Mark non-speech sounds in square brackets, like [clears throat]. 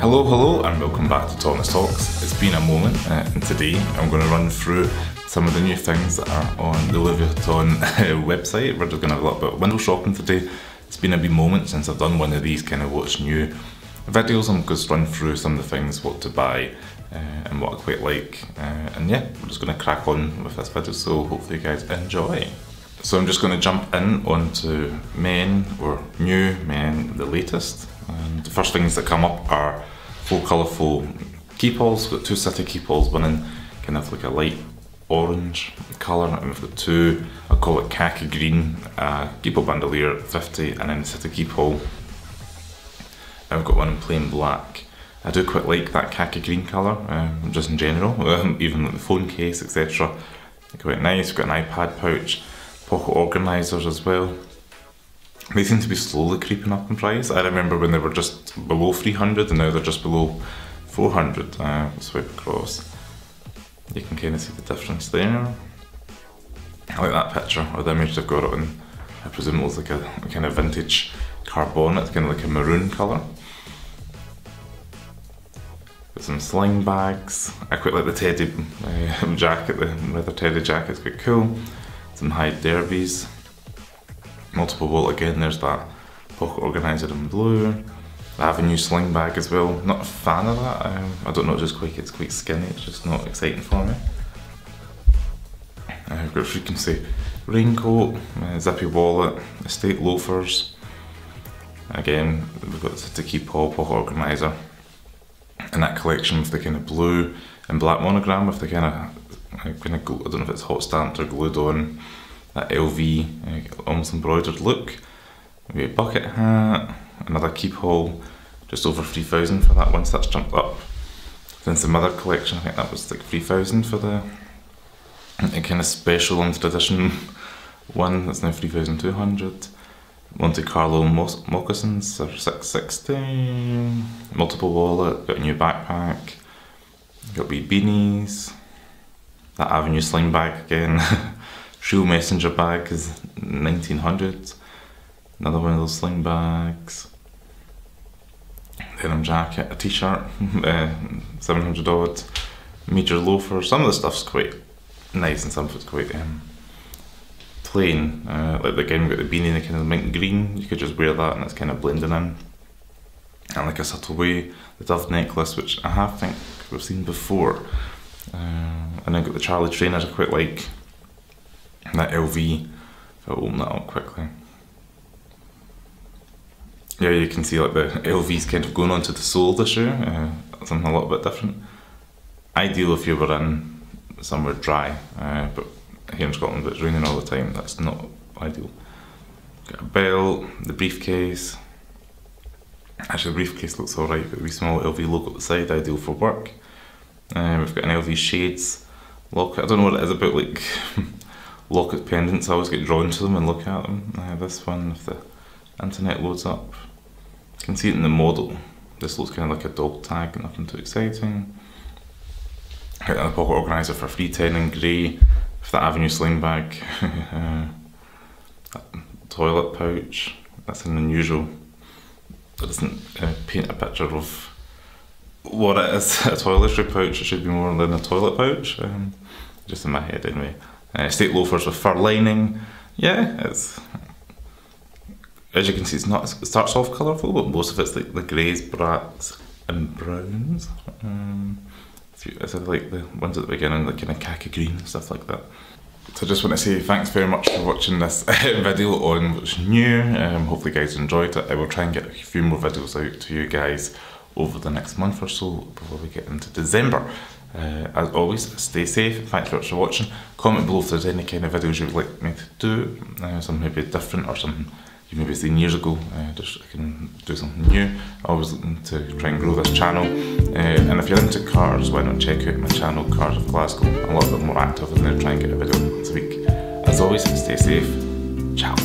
Hello, hello, and welcome back to Thomas Talks. It's been a moment, uh, and today I'm going to run through some of the new things that are on the Louis Vuitton website. We're just going to have a little bit of window shopping today. It's been a wee moment since I've done one of these kind of what's new videos. I'm going to run through some of the things, what to buy, uh, and what I quite like. Uh, and yeah, we're just going to crack on with this video, so hopefully you guys enjoy. So I'm just going to jump in onto men or new men, the latest. And the first things that come up are four colourful Keepalls. We've got two city Keepalls, one in kind of like a light orange colour, and we've got two, I call it khaki green, uh, Keepall Bandolier 50, and then City Keepall. And we've got one in plain black. I do quite like that khaki green colour, um, just in general, [laughs] um, even like the phone case, etc. Quite nice. We've got an iPad pouch pocket organisers as well. They seem to be slowly creeping up in price. I remember when they were just below 300 and now they're just below 400. Uh, swipe across. You can kind of see the difference there. I like that picture or the image they've got it. I presume it was like a, a kind of vintage carbon, it's kind of like a maroon colour. Some sling bags. I quite like the teddy uh, [laughs] jacket, the leather teddy jacket, it's quite cool some high derbies. Multiple bolt again, there's that pocket organiser in blue. I have a new sling bag as well. Not a fan of that. Um, I don't know, just quite it's quite skinny. It's just not exciting for me. Uh, we've got frequency raincoat, uh, zippy wallet, estate loafers. Again, we've got the Keepall pocket organiser. And that collection with the kind of blue and black monogram with the kind of kind of, I don't know if it's hot stamped or glued on that LV uh, almost embroidered look. Maybe a bucket hat, another Keepall, just over 3000 for that once that's jumped up. Then some other collection, I think that was like 3000 for the [clears throat] kind of special limited edition [laughs] one, that's now 3200. Monte Carlo moccasins are 660. Multiple wallet, got a new backpack, got wee beanies, that Avenue sling bag again. [laughs] Shoe messenger bag is 1900. Another one of those sling bags. Denim jacket, a t-shirt, [laughs] uh, 700 odd. Major loafer. Some of the stuff's quite nice and some of it's quite um, plain. Uh, like again, we've got the beanie the kind of mint green. You could just wear that and it's kind of blending in. And like a subtle way, the dove necklace, which I have think we've seen before. Uh, and then got the Charlie trainers I quite like. That LV, if I open that up quickly. Yeah, you can see like the LV's kind of going onto the sole the shoe, uh, something a little bit different. Ideal if you were in somewhere dry, uh, but here in Scotland it's raining all the time, that's not ideal. Got a belt, the briefcase. Actually the briefcase looks alright, got a small LV logo at the side, ideal for work. Uh, we've got an LV shades locket. I don't know what it is about like [laughs] locket pendants. I always get drawn to them and look at them. Uh, this one, if the internet loads up, you can see it in the model. This looks kind of like a dog tag, nothing too exciting. Got another pocket organiser for 310 in grey with the Avenue sling bag. [laughs] uh, toilet pouch. That's an unusual. It doesn't uh, paint a picture of what it is, [laughs] a toiletry pouch, it should be more than a toilet pouch, um, just in my head anyway. Uh, state loafers with fur lining, yeah, it's, as you can see it's not, it starts off colourful, but most of it's like the greys, blacks and browns. Um, I like the ones at the beginning, like kind of khaki green and stuff like that. So I just want to say thanks very much for watching this [laughs] video on what's new. Um, hopefully you guys enjoyed it. I will try and get a few more videos out to you guys over the next month or so before we get into December. Uh, as always, stay safe. Thanks very much for watching. Comment below if there's any kind of videos you would like me to do, uh, something maybe different or something you maybe seen years ago. Uh, just I can do something new. Always looking to try and grow this channel. Uh, and if you're into cars, why not check out my channel, Cars of Glasgow. I'm a little bit more active in there, try and get a video once a week. As always, stay safe. Ciao.